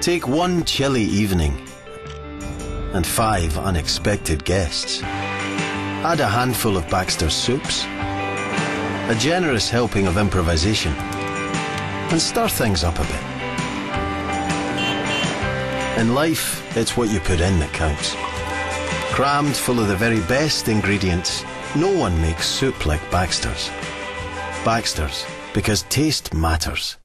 Take one chilly evening and five unexpected guests. Add a handful of Baxter's soups, a generous helping of improvisation, and stir things up a bit. In life, it's what you put in that counts. Crammed full of the very best ingredients, no one makes soup like Baxter's. Baxter's, because taste matters.